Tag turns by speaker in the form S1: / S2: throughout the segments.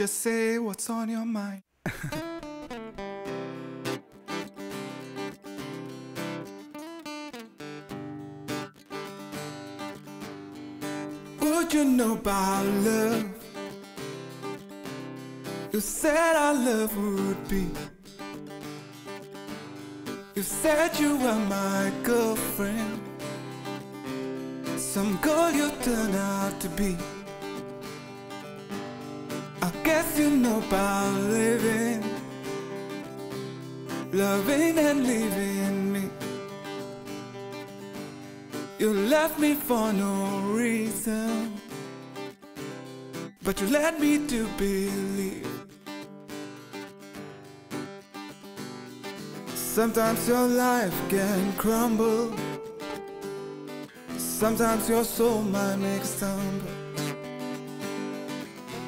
S1: Just say what's on your mind. Would you know about love? You said our love would be. You said you were my girlfriend. Some girl you turned out to be. I guess you know about living, loving and leaving me. You left me for no reason, but you led me to believe. Sometimes your life can crumble. Sometimes your soul might make stumble.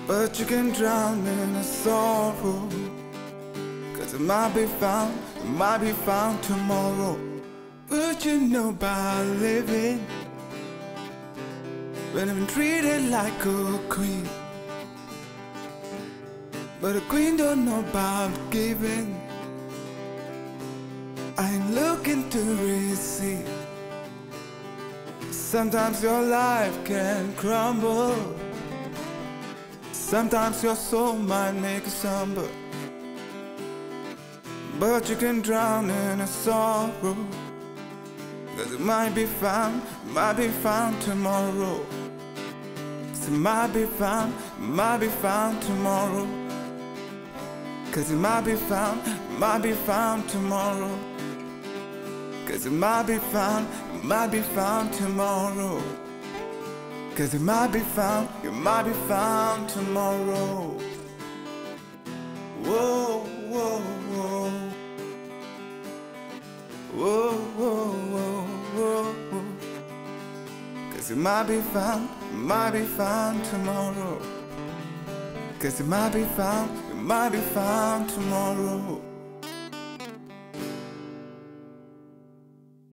S1: But you can drown in a sorrow. Cause it might be found, it might be found tomorrow. Would you know about living? When I've been treated like a queen. But a queen don't know about giving. I ain't looking to receive. Sometimes your life can crumble. Sometimes your soul might make a stumble. But you can drown in a sorrow. Cause it might be found, might be found tomorrow. Cause it might be found, might be found tomorrow. Cause it might be found, might be found tomorrow. Cause it might be found, might be found tomorrow. Cause it might be found, it might be found tomorrow. Whoa, whoa, whoa. Whoa, whoa, whoa, whoa. Cause it might be found, it might be found tomorrow. Cause it might be found, it might be found tomorrow.